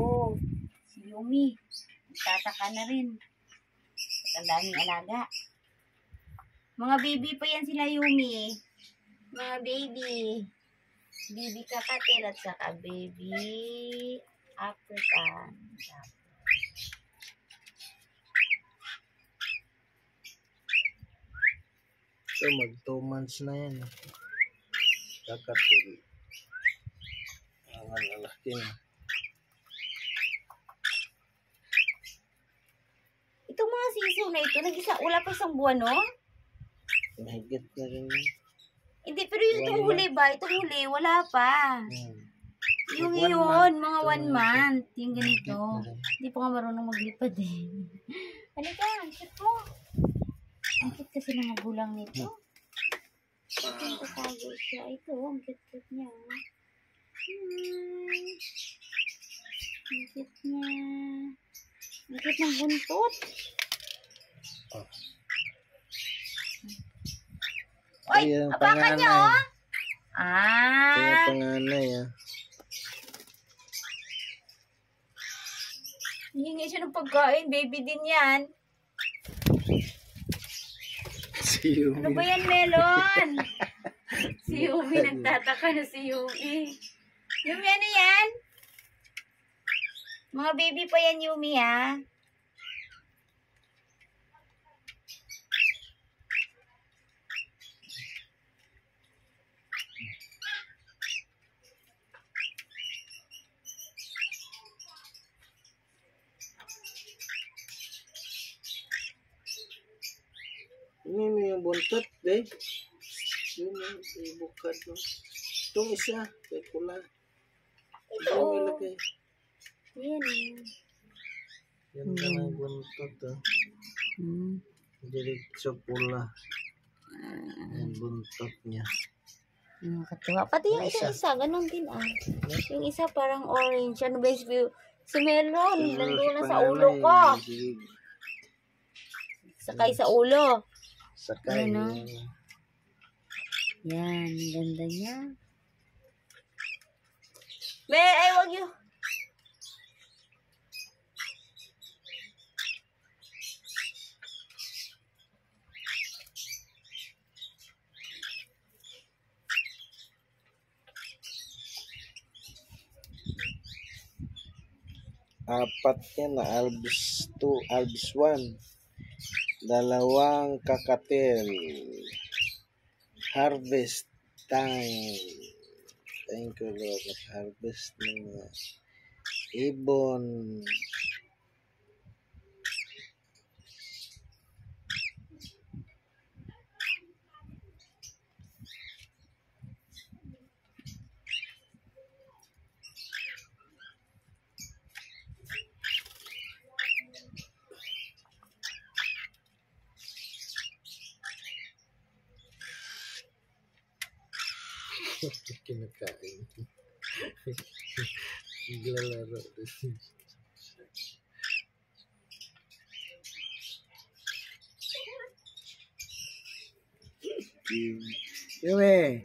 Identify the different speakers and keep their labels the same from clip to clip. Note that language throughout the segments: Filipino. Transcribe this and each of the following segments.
Speaker 1: Oh, si Yumi. Tataka na rin. At ang daming alaga. Mga baby pa yan sila Yumi. Mga baby. Baby kakatil at saka baby African.
Speaker 2: So, mag 2 months na yan. Kakatil. Ang lalaki na.
Speaker 1: Itong mga sisiw na ito, nag-isa, wala pa isang buwan, no?
Speaker 2: Mahigit na rin.
Speaker 1: Hindi, pero yung itong huli ba? Itong huli, wala pa.
Speaker 2: Hmm.
Speaker 1: Yung
Speaker 2: One
Speaker 1: yun,
Speaker 2: month.
Speaker 1: mga one month. Yung ganito. Hindi pa nga marunong maglipad eh. Halika, ang cute mo. Ang cute kasi ng magulang nito. Ito tayo siya. Ito, ang cute-cute niya. Hmm. Ang cute niya. Cute ng buntot.
Speaker 2: Oh.
Speaker 1: Oy,
Speaker 2: Ayan,
Speaker 1: apakan niyo,
Speaker 2: panganay.
Speaker 1: oh.
Speaker 2: Ito yung
Speaker 1: Ah,
Speaker 2: panganay ah.
Speaker 1: hihingi siya ng pagkain. Baby din yan.
Speaker 2: Si Yumi.
Speaker 1: Ano ba yan, Melon? si Yumi, nagtataka na si Yumi. Yumi, ano yan? Mga baby pa yan, Yumi, ha?
Speaker 2: Yumi yung buntot, eh. Yun yung ibukad mo. Itong isa, kay pula.
Speaker 1: Ito, oh.
Speaker 2: ilagay.
Speaker 1: Yan,
Speaker 2: Yan lang yung buntot, ah.
Speaker 1: Hmm.
Speaker 2: Diretso pula. Yan buntot niya.
Speaker 1: Nakakatuwa. Pati yung
Speaker 2: Isa.
Speaker 1: isang isa, ganun din, ah. Yung isa parang orange. Ano ba yung Si Melon, nandun na sa ulo ko. Sakay sa ulo.
Speaker 2: Sakay.
Speaker 1: Ano? Yan, ang ganda niya. Be, ay, wag yun.
Speaker 2: Apat yan na Albus 2, Albus 1. Dalawang kakatel. Harvest time. Thank you Lord. Harvest ng mga ibon. Kinakain. Naglalaro. Yumi!
Speaker 1: Inaaway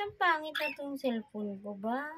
Speaker 1: ang pangit na itong cellphone ko ba?